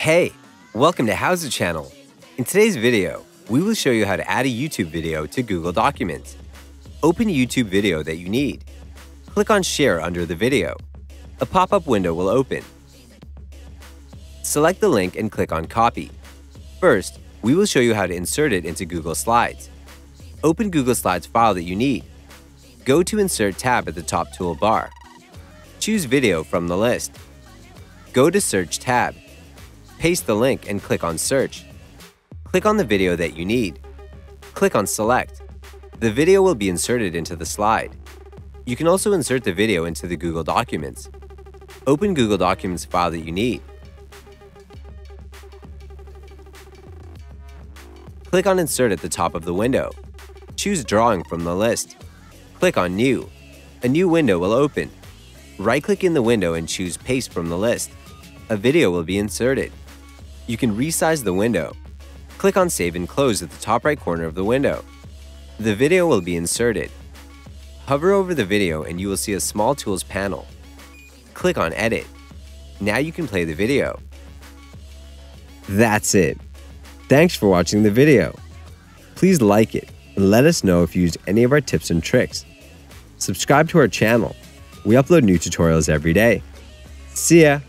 Hey, welcome to Howza channel. In today's video, we will show you how to add a YouTube video to Google Documents. Open a YouTube video that you need. Click on Share under the video. A pop-up window will open. Select the link and click on Copy. First, we will show you how to insert it into Google Slides. Open Google Slides file that you need. Go to Insert tab at the top toolbar. Choose Video from the list. Go to Search tab. Paste the link and click on Search. Click on the video that you need. Click on Select. The video will be inserted into the slide. You can also insert the video into the Google Documents. Open Google Documents file that you need. Click on Insert at the top of the window. Choose Drawing from the list. Click on New. A new window will open. Right-click in the window and choose Paste from the list. A video will be inserted. You can resize the window. Click on Save and Close at the top right corner of the window. The video will be inserted. Hover over the video and you will see a small tools panel. Click on Edit. Now you can play the video. That's it. Thanks for watching the video. Please like it and let us know if you used any of our tips and tricks. Subscribe to our channel. We upload new tutorials every day. See ya!